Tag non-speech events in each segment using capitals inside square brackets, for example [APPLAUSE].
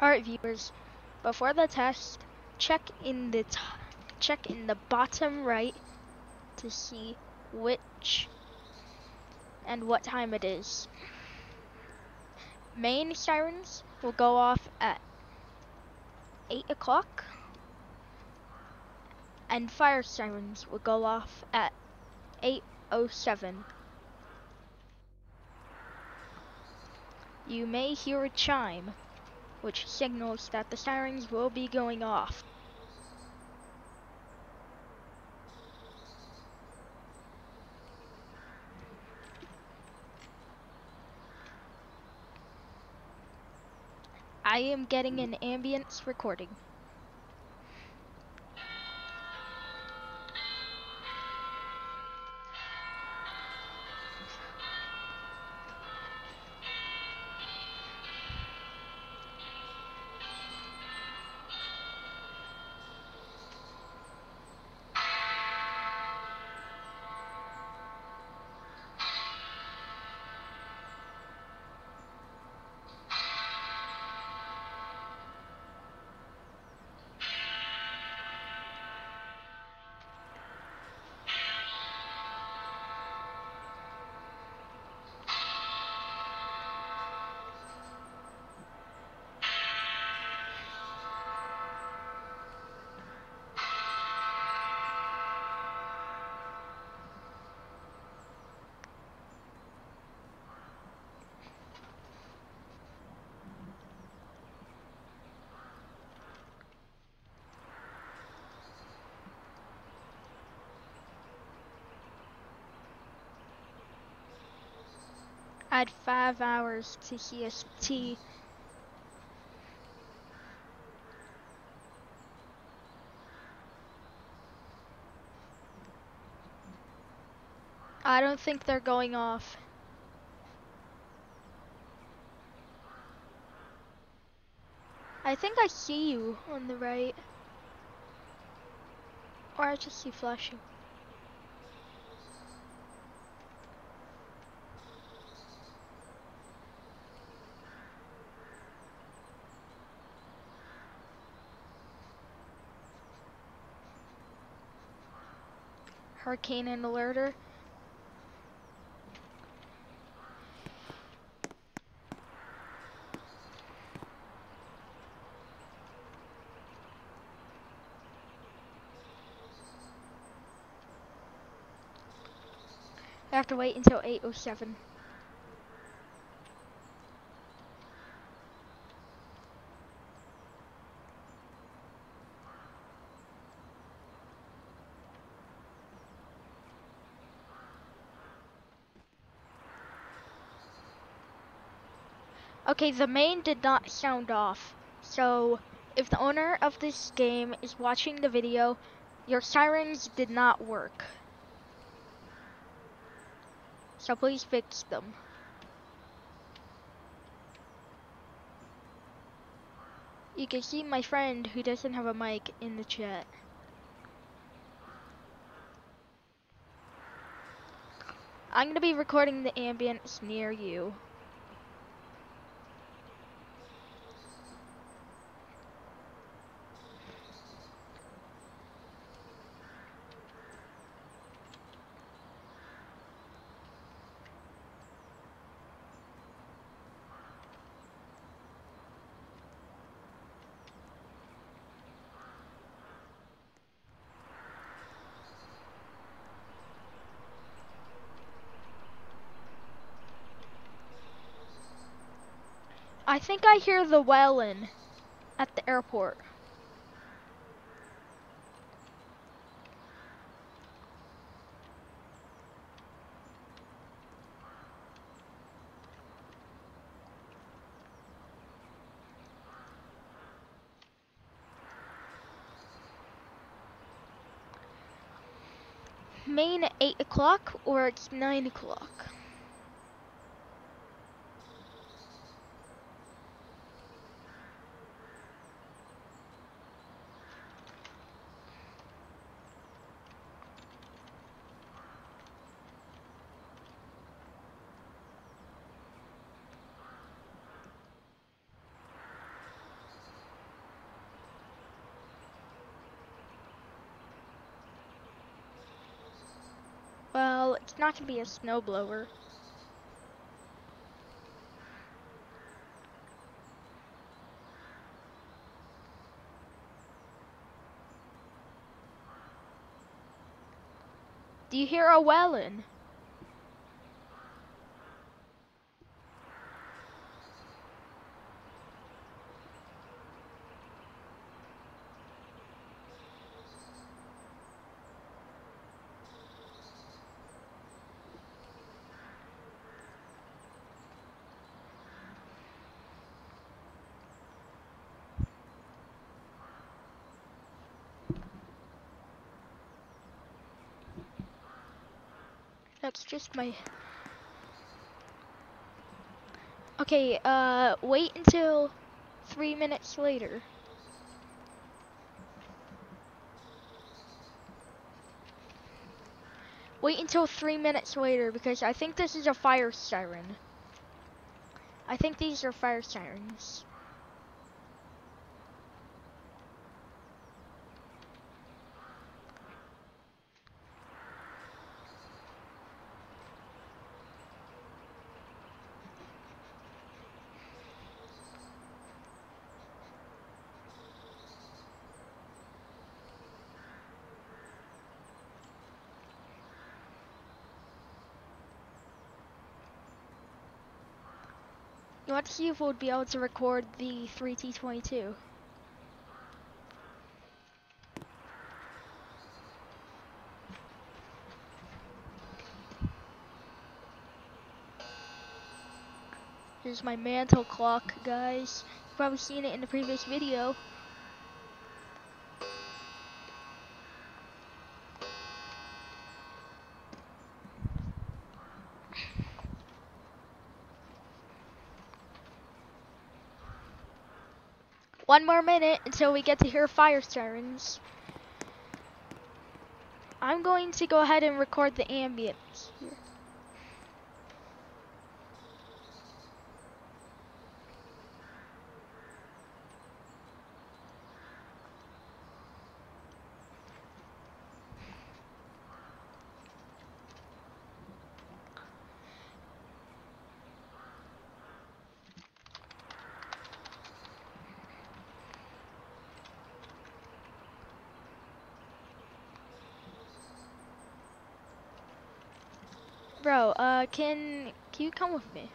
Alright viewers, before the test, check in the check in the bottom right to see which and what time it is. Main sirens will go off at 8 o'clock and fire sirens will go off at 8.07. You may hear a chime, which signals that the sirens will be going off. I am getting an ambience recording. Had five hours to CST. I don't think they're going off. I think I see you on the right. Or I just see flashing. Hurricane and Allertor. I have to wait until 8.07. Okay, the main did not sound off. So, if the owner of this game is watching the video, your sirens did not work. So please fix them. You can see my friend who doesn't have a mic in the chat. I'm to be recording the ambience near you. I think I hear the Whelen at the airport. Main at 8 o'clock or it's 9 o'clock? It's not gonna be a snowblower. Do you hear a wailing? That's just my... Okay, uh, wait until three minutes later. Wait until three minutes later because I think this is a fire siren. I think these are fire sirens. See if we'll be able to record the 3T22. Here's my mantle clock, guys. You've probably seen it in the previous video. One more minute until we get to hear fire sirens. I'm going to go ahead and record the ambience here. Bro, uh, can, can you come with me?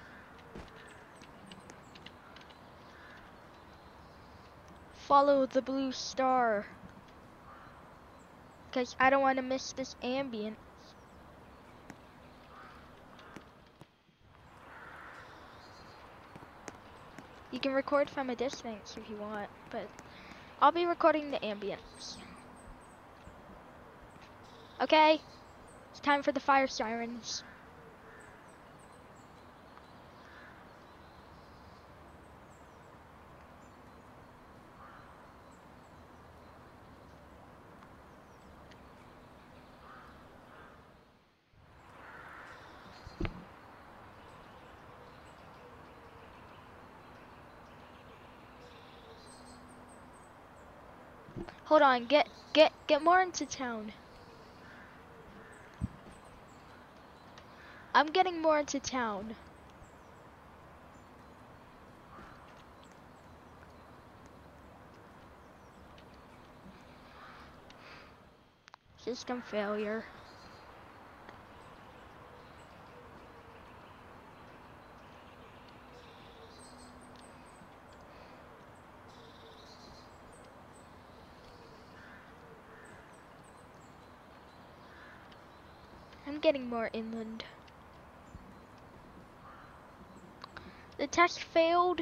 Follow the blue star. Because I don't want to miss this ambient. You can record from a distance if you want, but I'll be recording the ambience. Okay, it's time for the fire sirens. Hold on, get get get more into town. I'm getting more into town. System failure. I'm getting more inland. The test failed.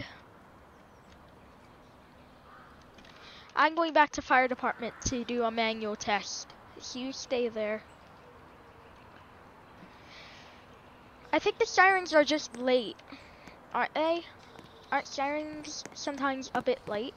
I'm going back to fire department to do a manual test. You stay there. I think the sirens are just late. Aren't they? Aren't sirens sometimes a bit late?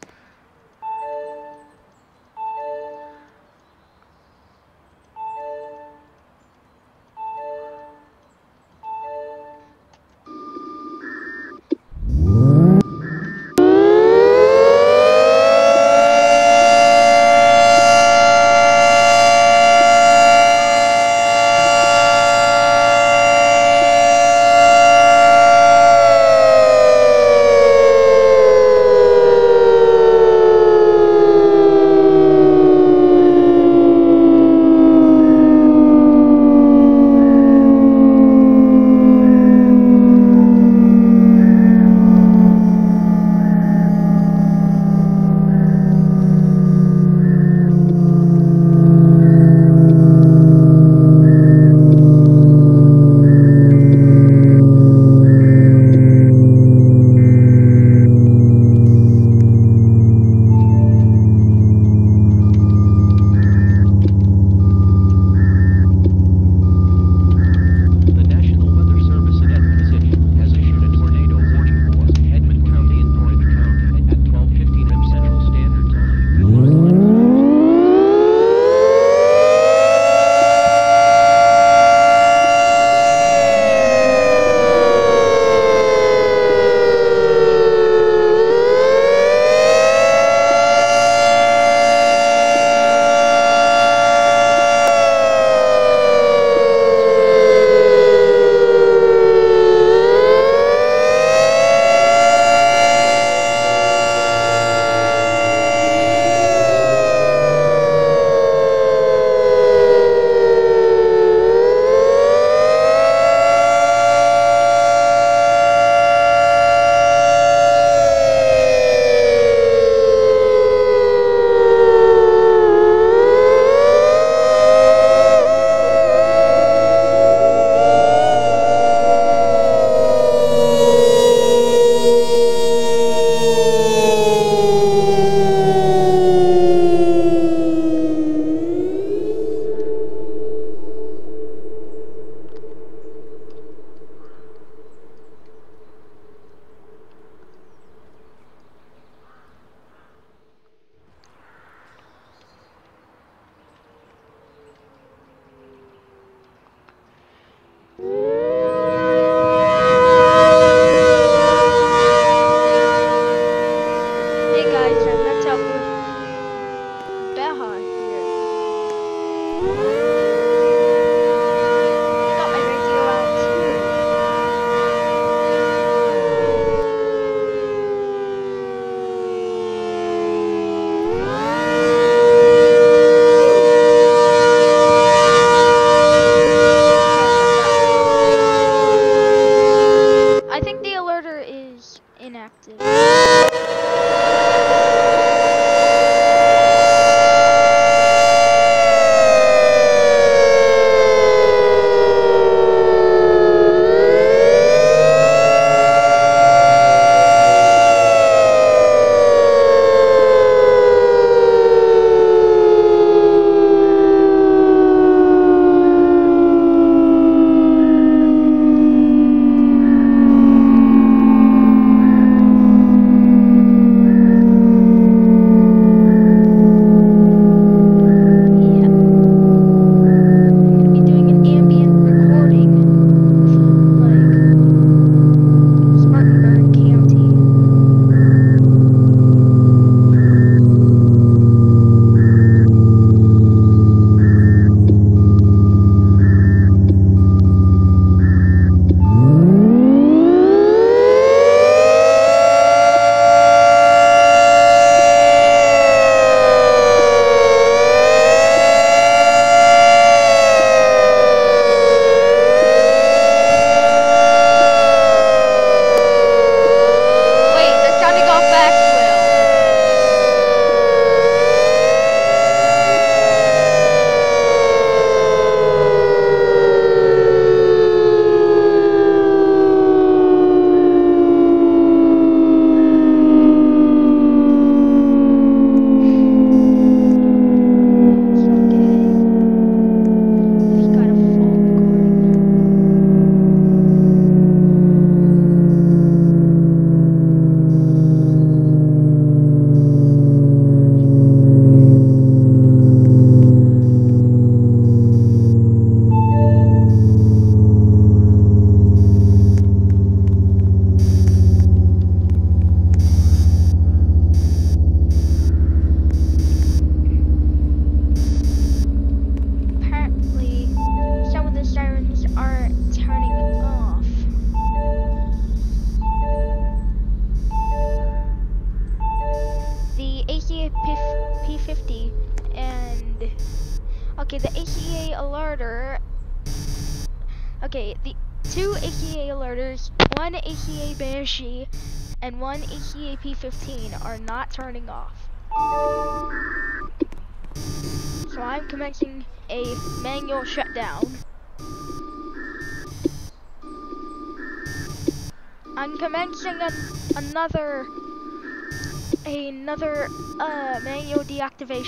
Manual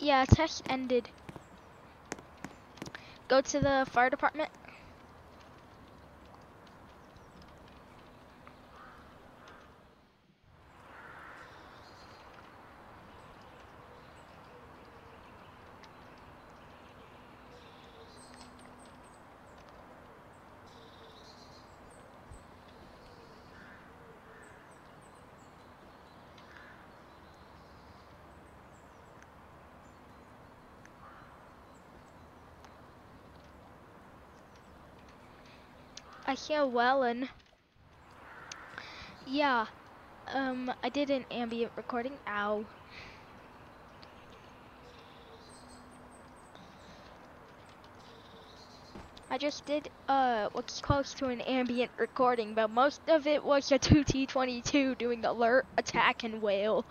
Yeah, test ended. Go to the fire department. Hear Wellen. Yeah. Um, I did an ambient recording. Ow. I just did uh what's close to an ambient recording, but most of it was a [LAUGHS] 2T22 doing alert, attack, and wail.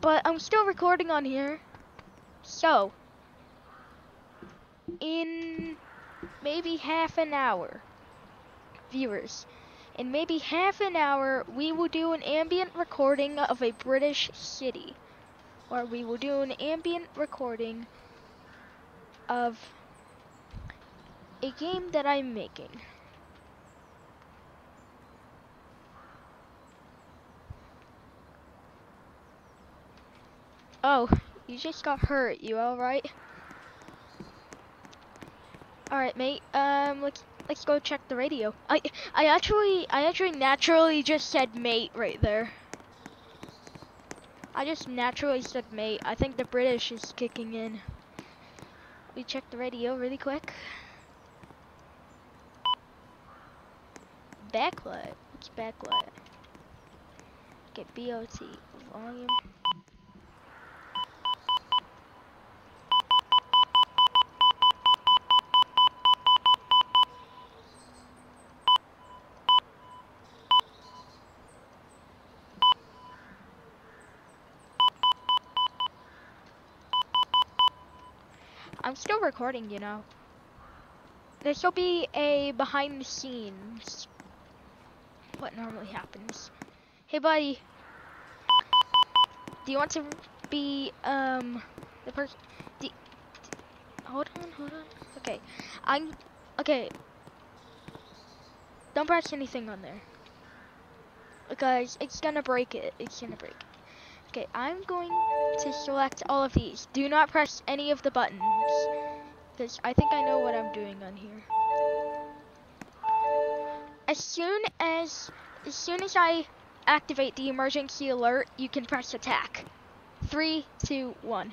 But I'm still recording on here. So, in maybe half an hour, viewers, in maybe half an hour, we will do an ambient recording of a British city. Or we will do an ambient recording of a game that I'm making. Oh, you just got hurt. You alright? Alright, mate. Um, let's let's go check the radio. I I actually I actually naturally just said mate right there. I just naturally said mate. I think the British is kicking in. We check the radio really quick. Backlight. What's backlight? Get BOT volume. I'm still recording, you know. This will be a behind the scenes. What normally happens. Hey, buddy. Do you want to be, um, the person? Hold on, hold on. Okay. I'm, okay. Don't press anything on there. Because it's gonna break it. It's gonna break it. Okay, I'm going to select all of these. Do not press any of the buttons. Because I think I know what I'm doing on here. As soon as, as soon as I activate the emergency alert, you can press attack. Three, two, one.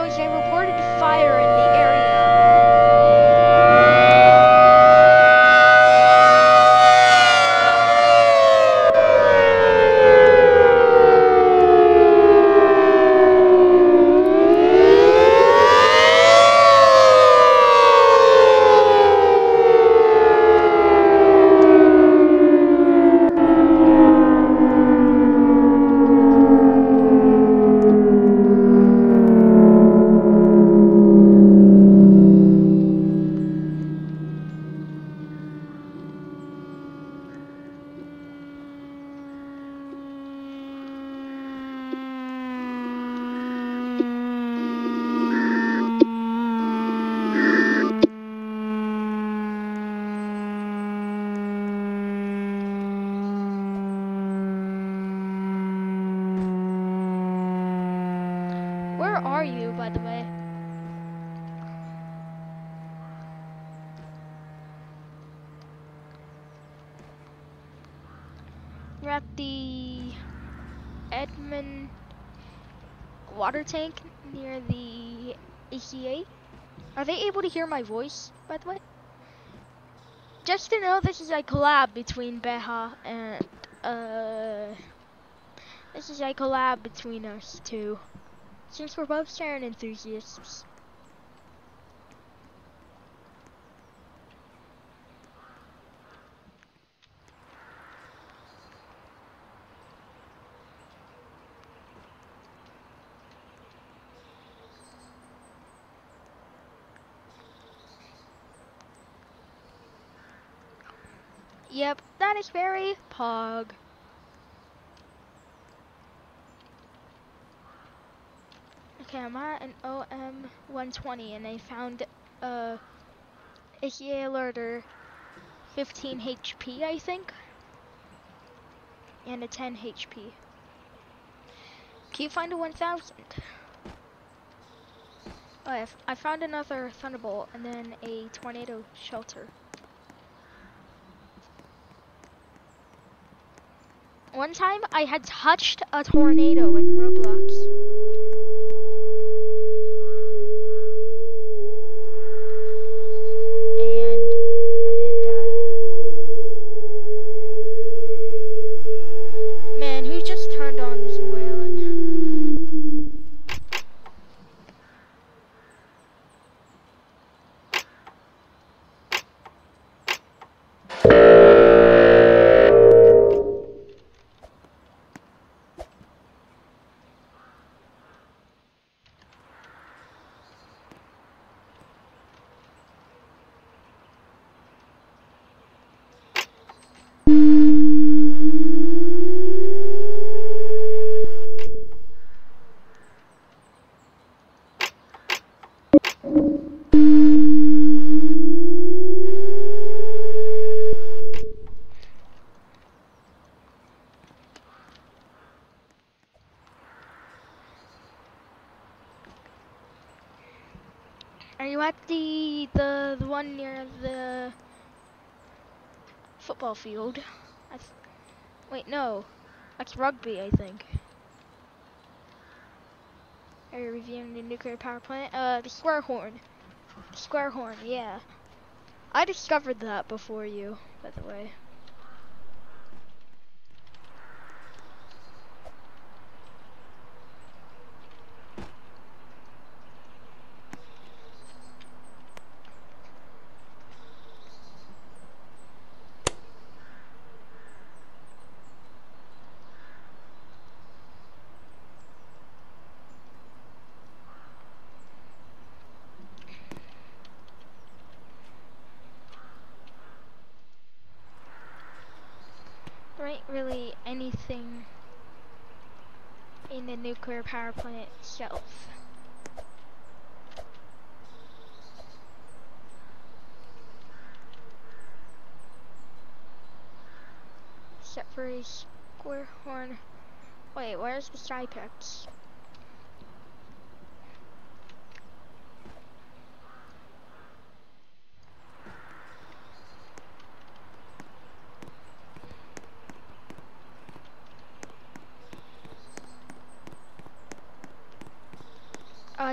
There was reported fire in the area. Where are you, by the way? We're at the Edmond water tank near the ACA. Are they able to hear my voice, by the way? Just to know, this is a collab between Beha and, uh, this is a collab between us two. Since we're both Sharon enthusiasts. Is very pog. Okay, I'm at an OM 120 and I found a ACA Allertor 15 HP, I think, and a 10 HP. Keep find a 1000. Oh, I found another Thunderbolt and then a tornado shelter. One time I had touched a tornado in Roblox. And I didn't die. Man, who just turned on this wailing? Are you at the the the one near the football field? I th wait, no, that's rugby, I think. Are you reviewing the nuclear power plant? Uh, the square horn. Square horn, yeah. I discovered that before you, by the way. There ain't really anything in the nuclear power plant itself. Except for a square horn. Wait, where's the Cypex?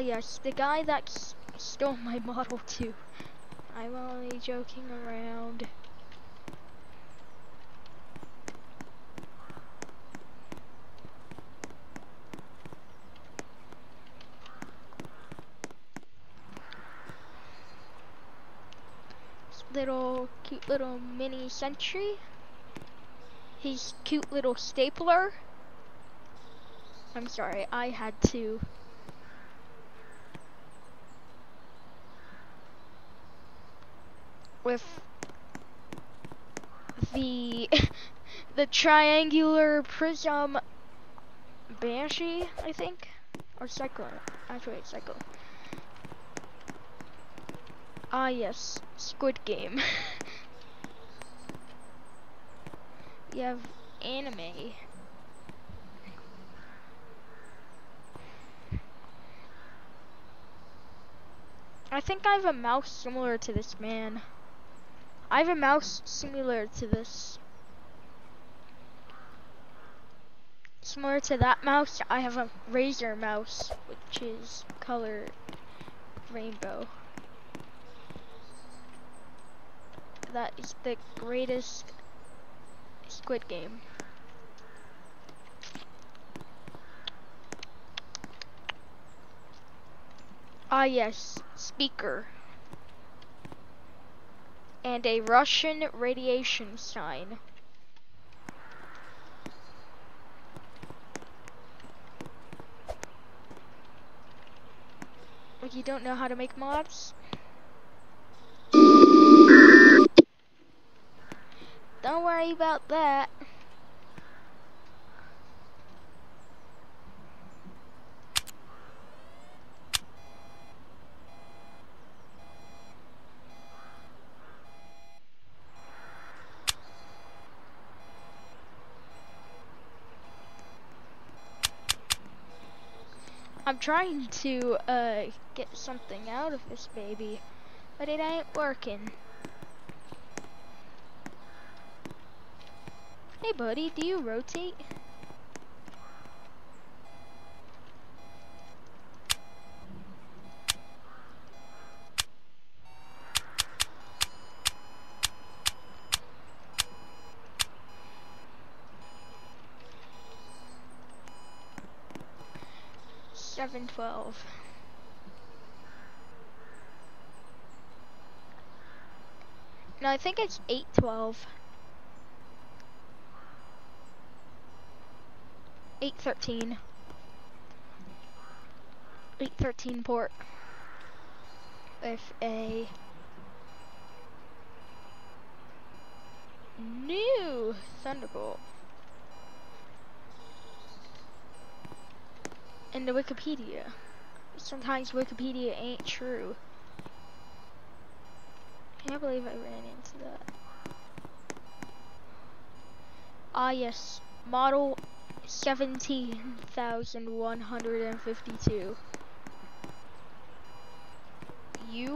Yes, the guy that stole my Model 2. I'm only joking around. Little, cute little mini sentry. His cute little stapler. I'm sorry, I had to. With the [LAUGHS] the triangular prism banshee, I think, or cyclone. Actually, it's. Ah, yes, Squid Game. [LAUGHS] you have anime. I think I have a mouse similar to this man. I have a mouse similar to this. Similar to that mouse, I have a Razer mouse, which is color rainbow. That is the greatest Squid Game. Ah yes, speaker. And a Russian radiation sign. Like you don't know how to make mods? Don't worry about that. Trying to uh, get something out of this baby, but it ain't working. Hey buddy, do you rotate? Seven twelve. No, I think it's eight twelve. Eight thirteen. Eight thirteen port. With a new Thunderbolt. In the Wikipedia. Sometimes Wikipedia ain't true. Can't believe I ran into that. Ah yes, model 17,152. Bro, you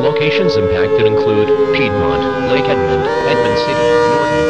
Locations impacted include Piedmont, Lake Edmond, Edmond City, Norton,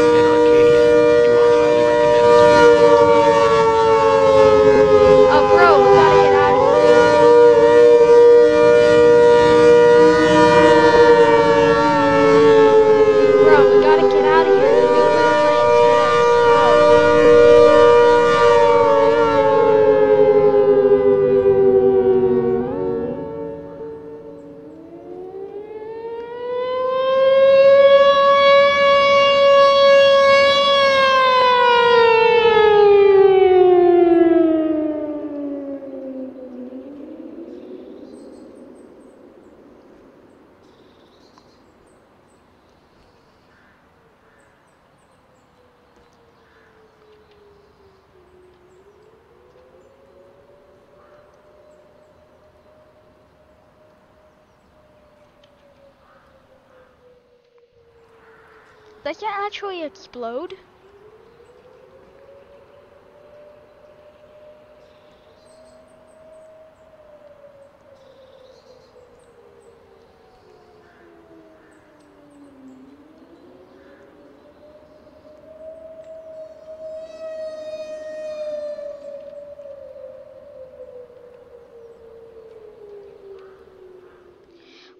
explode?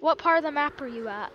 What part of the map are you at?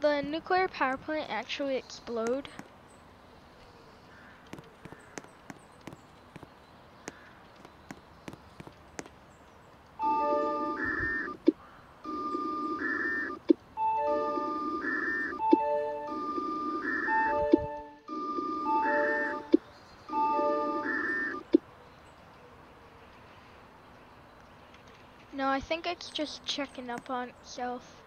the nuclear power plant actually explode? No, I think it's just checking up on itself.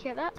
Hear that?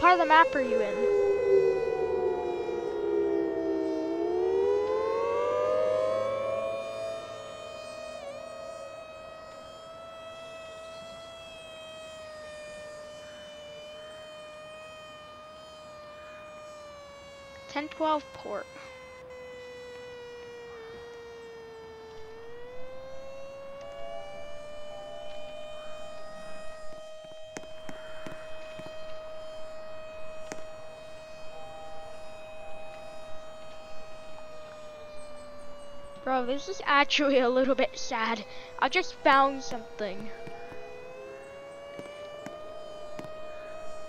Part of the map are you in? Ten twelve port. Bro, this is actually a little bit sad. I just found something.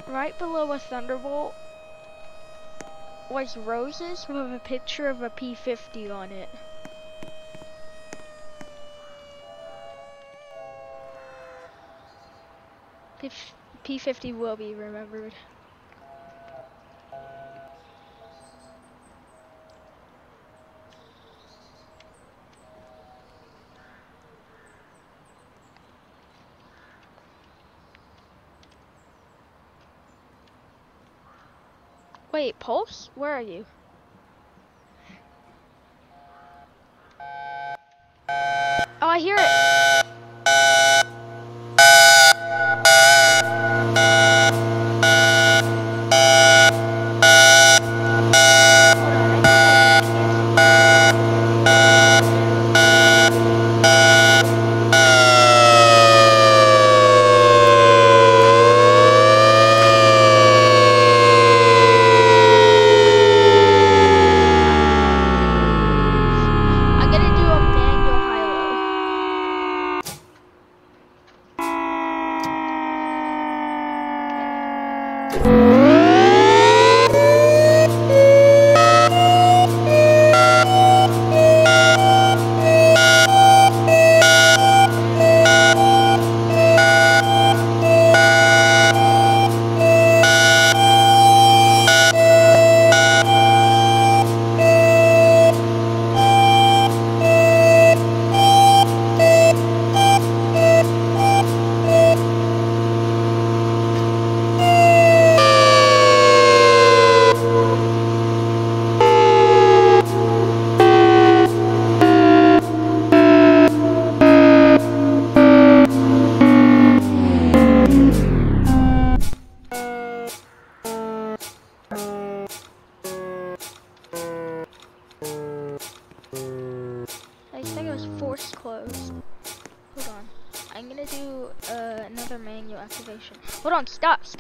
Right below a Thunderbolt was roses with a picture of a P50 on it. P- P50 will be remembered. Pulse? Where are you?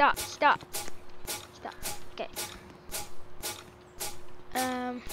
Stop, stop, stop. Okay. Um.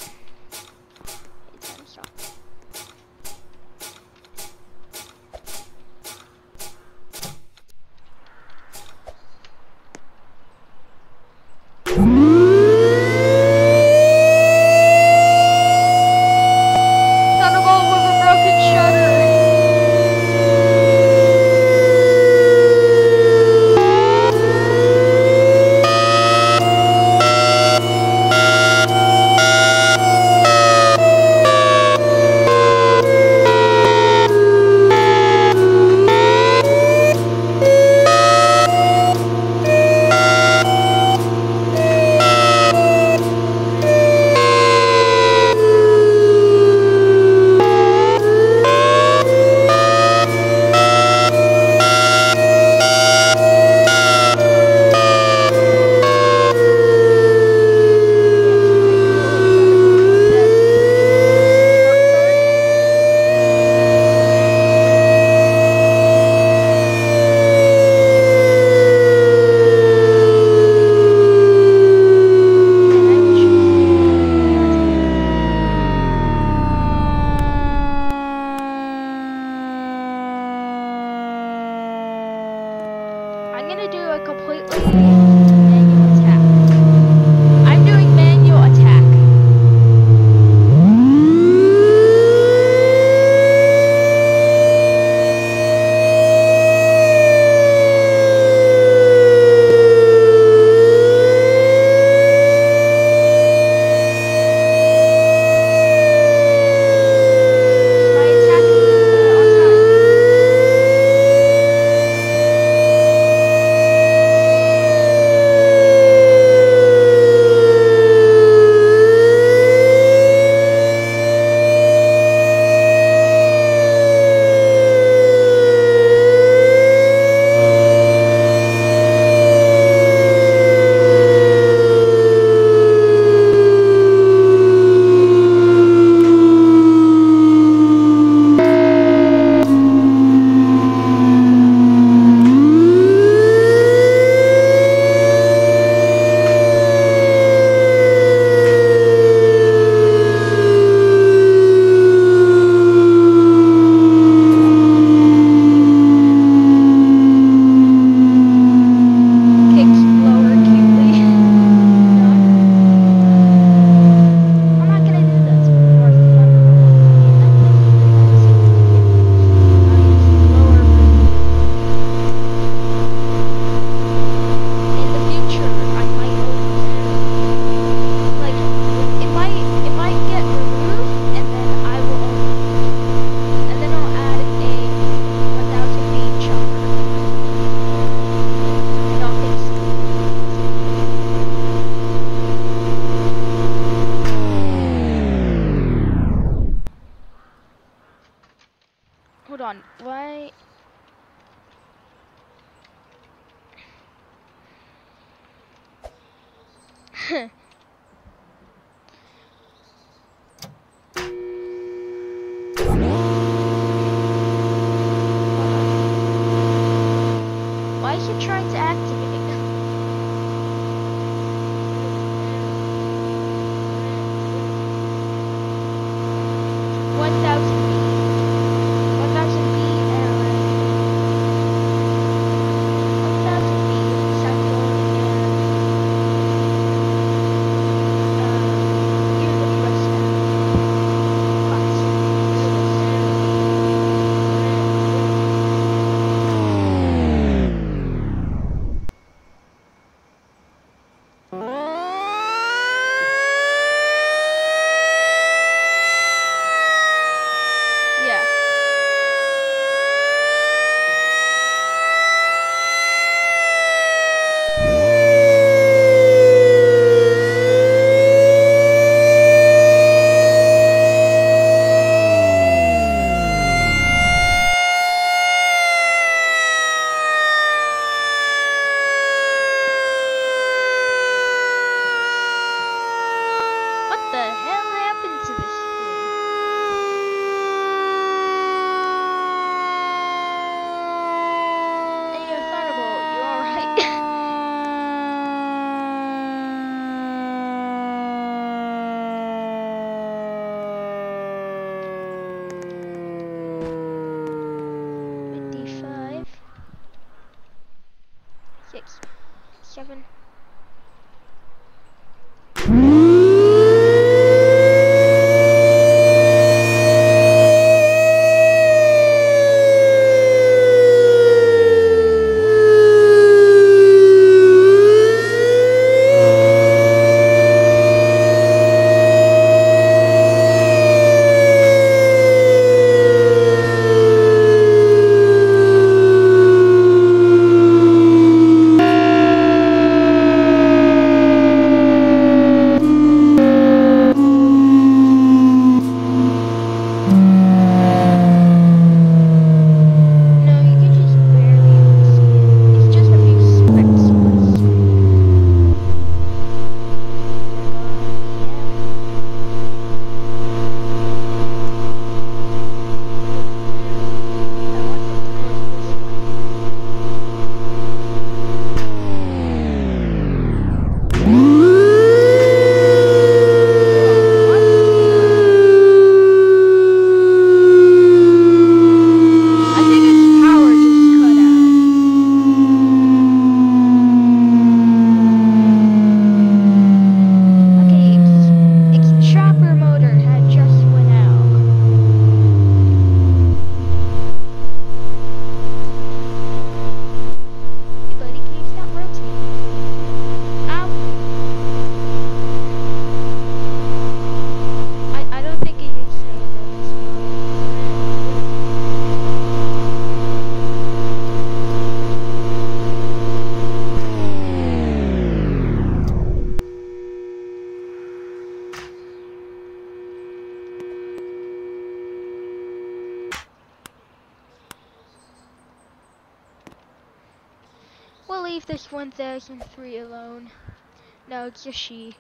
No, she.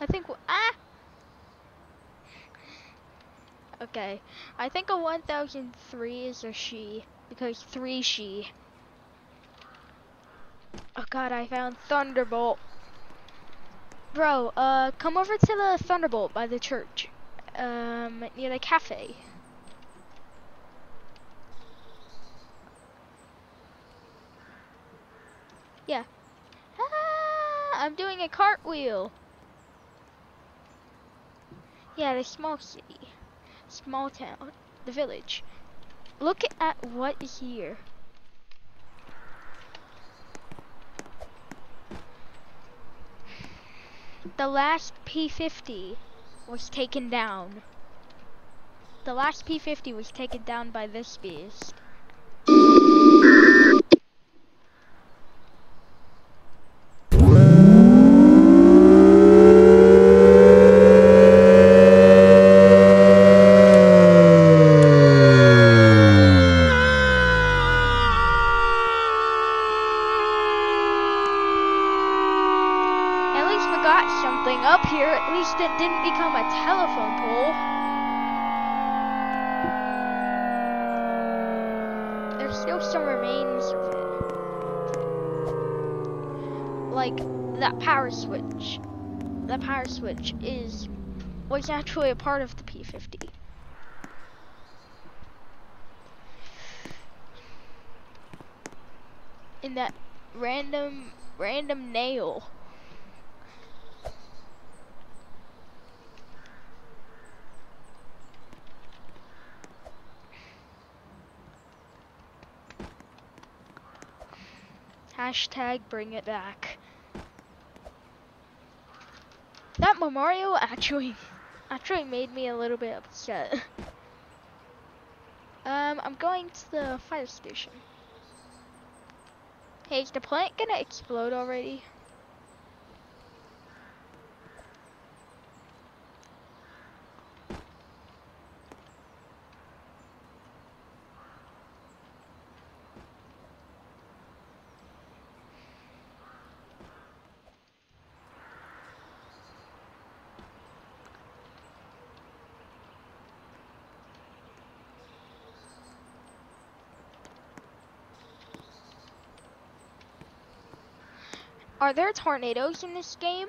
I think. Ah! Okay. I think a 1003 is a she. Because three she. Oh god, I found Thunderbolt. Bro, uh, come over to the Thunderbolt by the church. Um, near the cafe. Yeah. I'm doing a cartwheel. Yeah, the small city, small town, the village. Look at what is here. The last P50 was taken down. The last P50 was taken down by this beast. Still some remains of it. Like that power switch. That power switch is was actually a part of the P50. In that random random nail. Hashtag bring it back. That memorial actually actually made me a little bit upset. um, I'm going to the fire station. Hey, is the plant gonna explode already? Are there tornadoes in this game?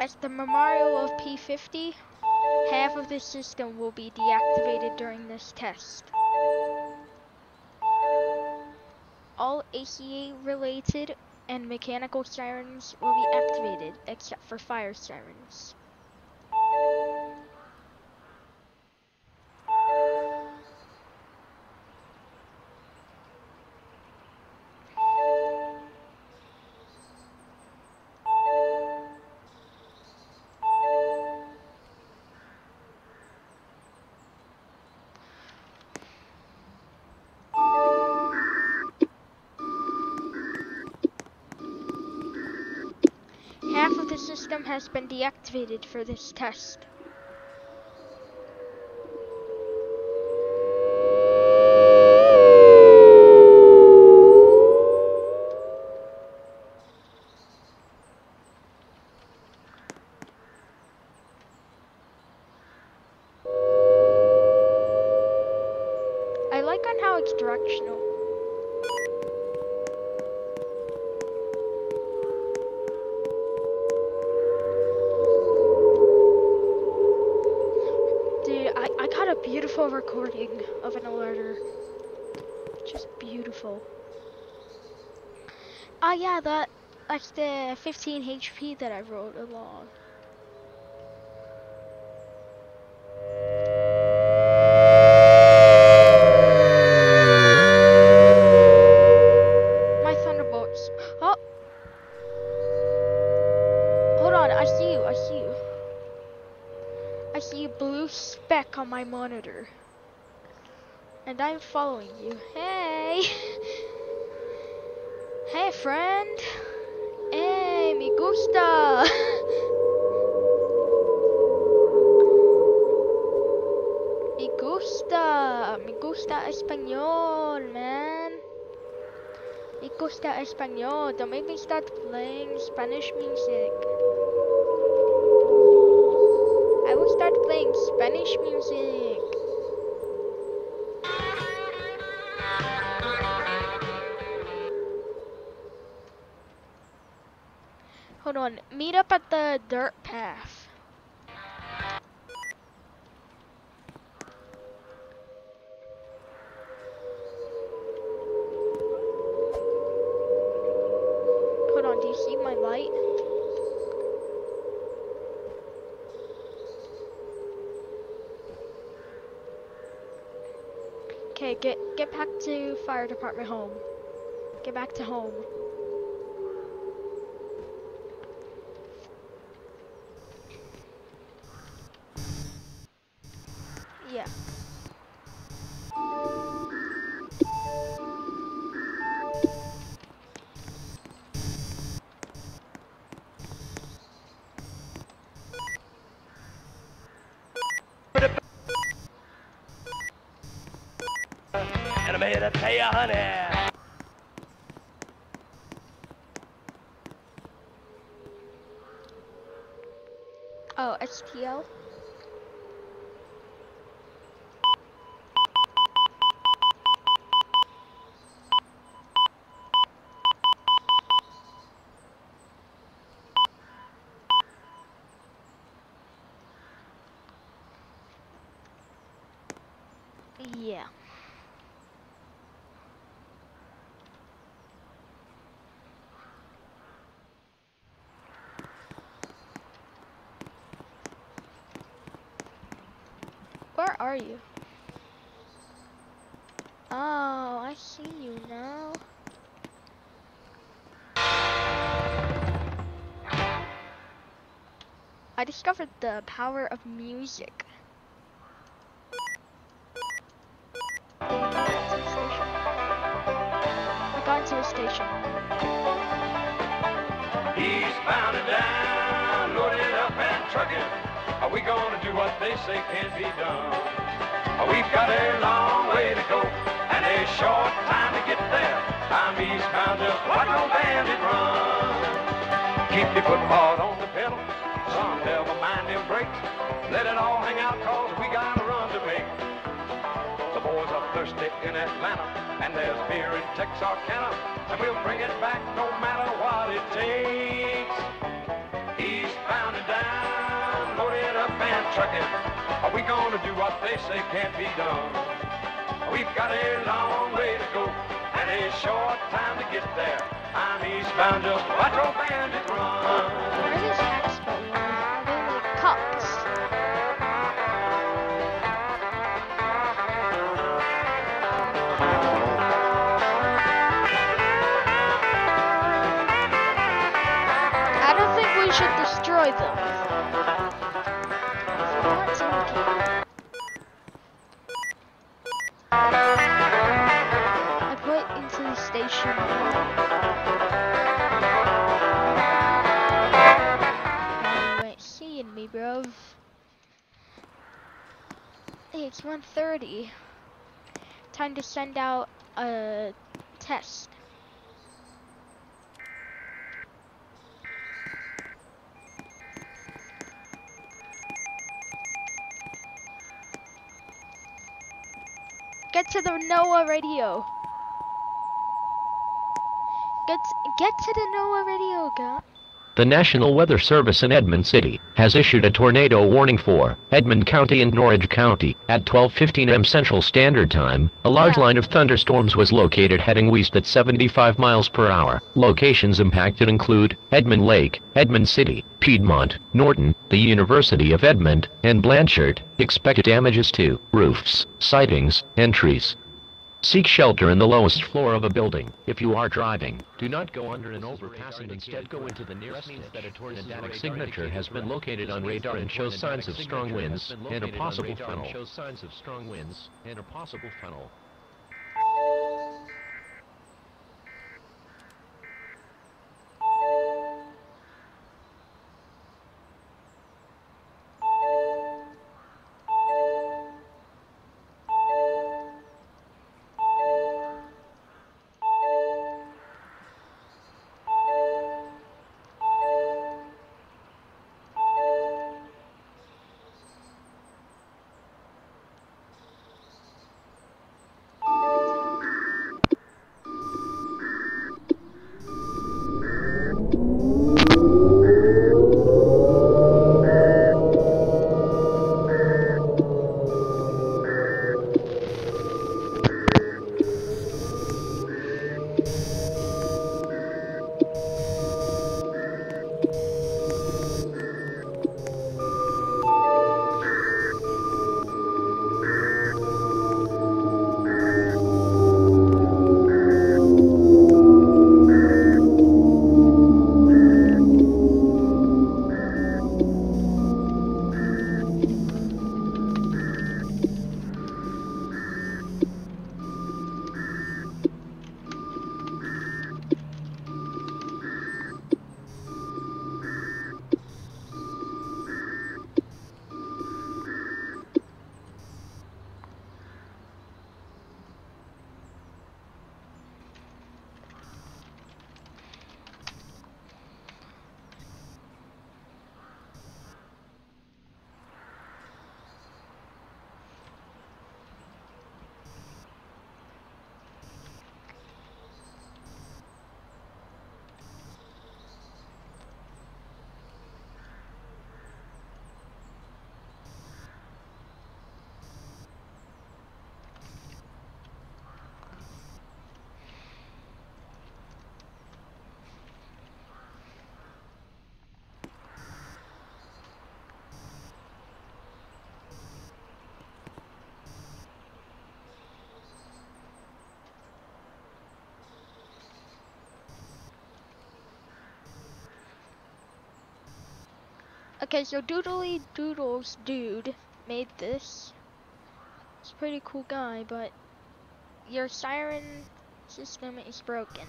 As the memorial of P50, half of the system will be deactivated during this test. All ACA related and mechanical sirens will be activated except for fire sirens. System has been deactivated for this test. 15 HP that I wrote along. Español. Don't make me start playing Spanish music. I will start playing Spanish music. Hold on, meet up at the dirt path. Back to fire department home. Get back to home. Yeah. Where are you? Oh, I see you now. I discovered the power of music. Station. Eastbound and down, loaded up and trucking. Are we gonna do what they say can't be done? We've got a long way to go and a short time to get there. I'm eastbound, just watch old bandit run. Keep your foot hard on the pedal, son, never mind them brakes. Let it all hang out, cause we got a run to make. The boys are thirsty in Atlanta, and there's beer in Texarkana, and we'll bring it back no matter what it takes. Eastbound and down, loaded up and trucking. Are we gonna do what they say can't be done? We've got a long way to go and a short time to get there. I'm eastbound, just watch old bandit run. It's 1.30. Time to send out a test. Get to the NOAA radio. Get get to the NOAA radio, guy. The National Weather Service in Edmond City has issued a tornado warning for Edmond County and Norridge County. At 12:15 am Central Standard Time, a large line of thunderstorms was located heading west at 75 miles per hour. Locations impacted include Edmond Lake, Edmond City, Piedmont, Norton, the University of Edmond, and Blanchard. Expected damages to roofs, sidings, and trees. Seek shelter in the lowest floor of a building. If you are driving, do not go under an overpass and instead go into the nearest a tornadic signature has been located on radar and shows signs of strong winds and a possible funnel. Okay, so Doodly Doodles dude made this. He's a pretty cool guy, but your siren system is broken.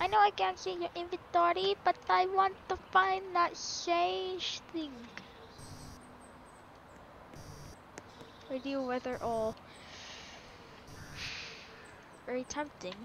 I know I can't see your inventory, but I want to find that sage thing. Radio weather all. very tempting.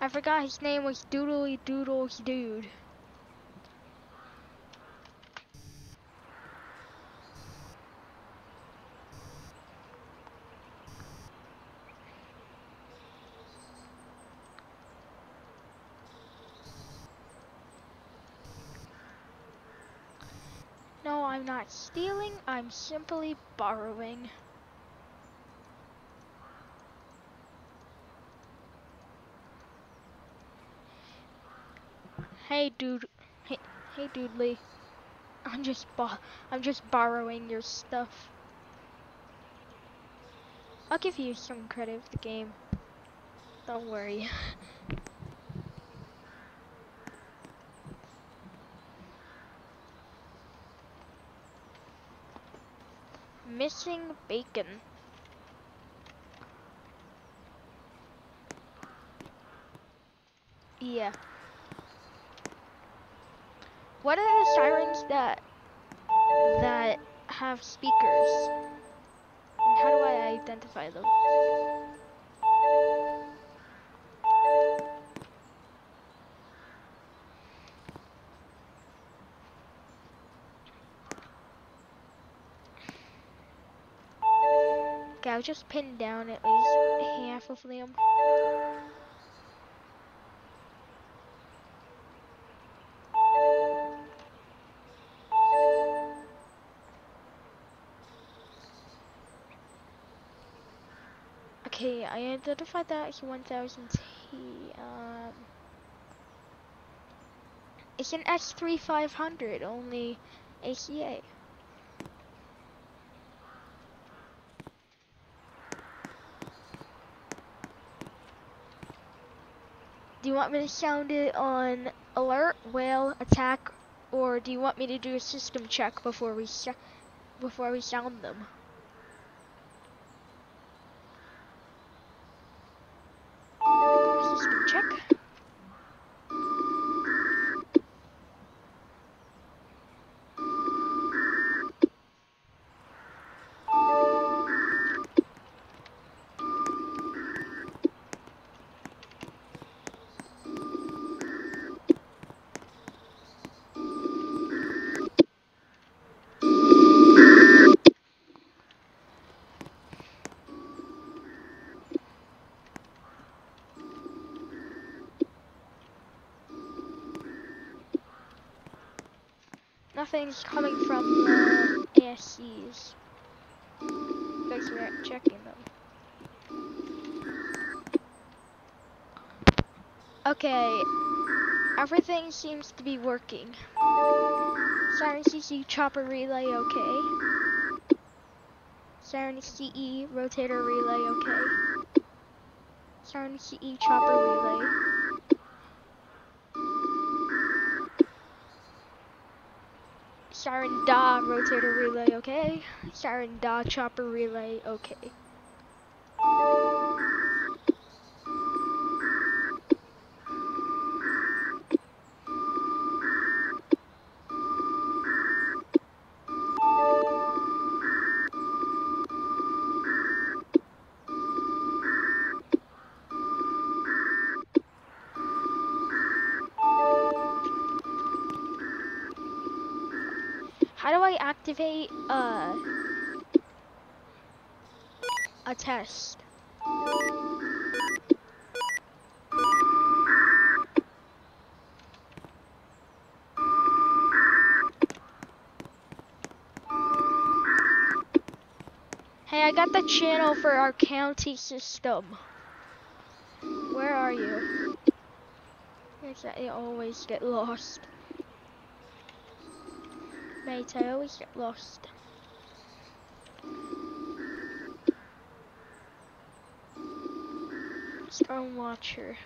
I forgot his name was Doodly Doodles Dude. No, I'm not stealing, I'm simply borrowing. Hey, dude. Hey, hey, Doodly. I'm just I'm just borrowing your stuff. I'll give you some credit for the game. Don't worry. [LAUGHS] Missing bacon. Yeah. What are the sirens that that have speakers? And how do I identify them? Okay, I'll just pin down at least half of them. Identified that as 1000 T. Um, it's an S3500, only ACA. Do you want me to sound it on alert, wail, attack, or do you want me to do a system check before we before we sound them? Nothing's coming from the ASCs. Because we're checking them. Okay, everything seems to be working. Siren CC chopper relay okay. Siren CE rotator relay okay. Siren CE chopper relay. Siren Da rotator relay, okay. Siren Da chopper relay, okay. Test? Hey, I got the channel for our county system. Where are you? Yes, I always get lost. Mate, I always get lost. Stormwatcher.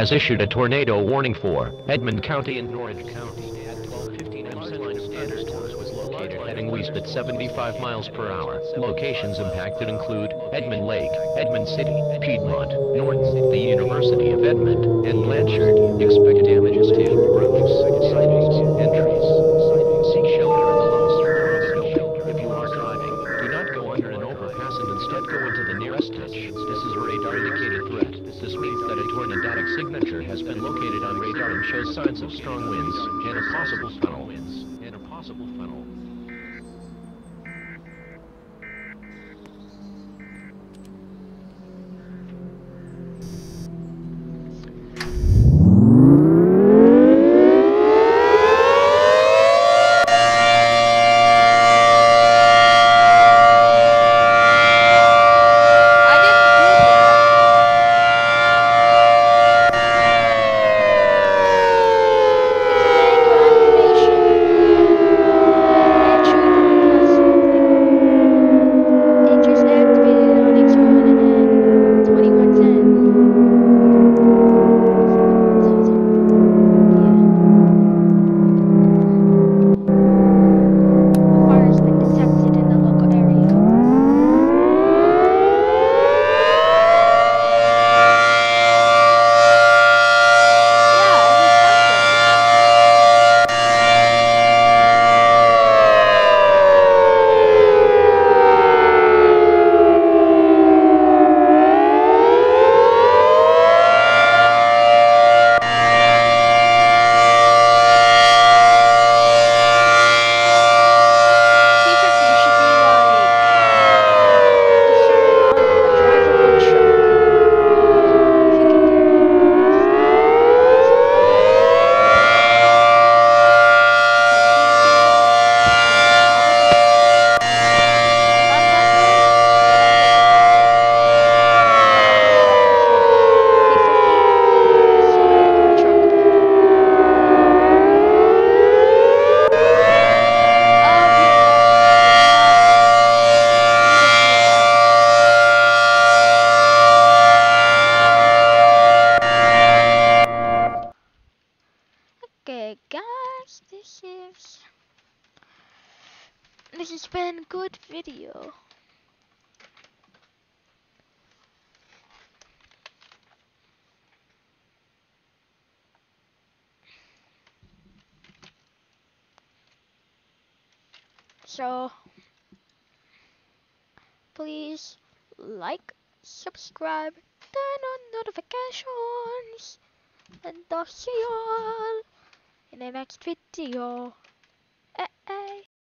has issued a tornado warning for Edmond County and Norwich County at was located heading west at 75 miles per hour. Locations impacted include Edmond Lake, Edmond City, Piedmont, Norton, the University of Edmond, and Blanchard. Expected damage shows signs of strong winds and a possible funnel.